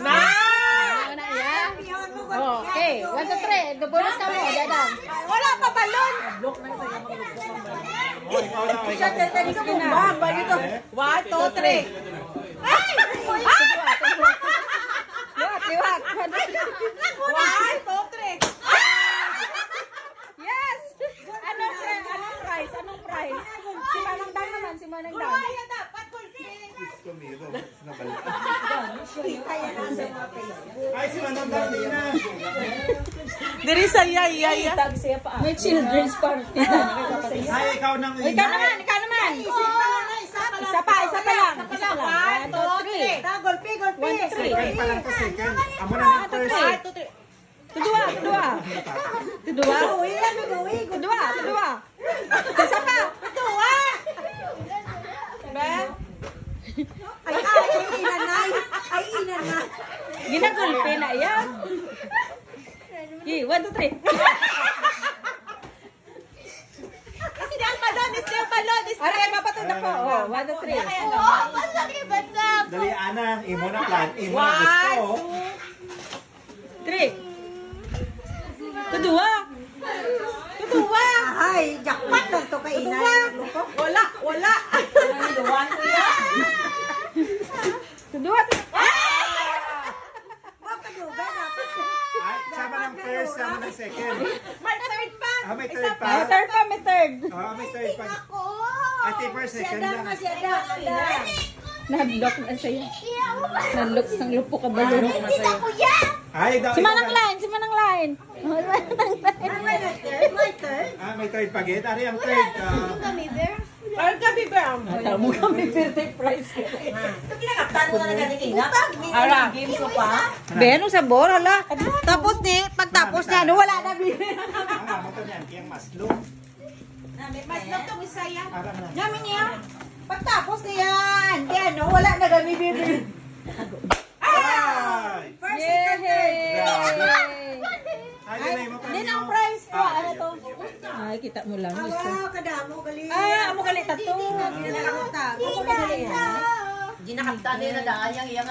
Na! Na yan? Okay, one, two, three. Dubulot ka mo, dadang. Wala pa balon! Siya, tadi ka bumba. Balik ito. One, two, three. Ay! Liwat, liwat. One, two, three. Yes! Anong price? Anong price? Anong? Si Manang Dang naman, si Manang Dang. Nabalik. Ay, si Manong Dati na. Diri sa iya, iya, iya. May children's party. Ay, ikaw nang Ikaw naman, ikaw naman. Isa pa, isa pa lang. Isa pa lang. One, two, three. Gulpi, gulpi. One, two, three. Second pa lang to, second. Amo na ng first. One, two, three. Tudua, tudua. Tudua. Tudua, tudua. Ay, ay, inanay. Ay, inanay. Ginagulpi na yan. Okay, one, two, three. Kasi di ang balon, is yung balon, is Aray, mapatod ako. Oh, one, two, three. Oh, masakit ba sa? Dali, ana. Imo na plan. Imo na gusto. One, oh. two, Three. Tudua. tuwa. Ay, jackpot lang to kay inay. Wala, wala. Tudua. Makaduga dapat. Ay, sama ng first, sama ng second. May third pa. Ah, may third pa. May third pa, may third. Ah, may third pa. Ako. Ay, ti first, second lang. Kasi ada, ada. Nahadlock na siya. Nahadlock ng lupo ka balon. Ay, daw. Si Manang Line, si Manang Line. Oh, si Manang Line. My turn, my turn. Ah, may third pa, Git. Ari, ang third. ah, Ay, gabi ba? Tamo kami birthday prize. Kinakaptan mo na na ganit ina. Ara, game ko pa. Ben, ang sabor, hala. Tapos ni, pagtapos niya, no, wala na. Ah, mo to niyan. Kiyang maslong. Mas lang itong isaya. Aram na. Namin niya. Pagtapos niya yan. Yan, no, wala na kami bibili. Ay! First, third. Yay! Ay, mo Din ang prize Ay, kita mo lang. Awa, kadamo, gali. Ay, amo kalit tato. Hindi na lang ta. Hindi na kamta nila dahil yung iyang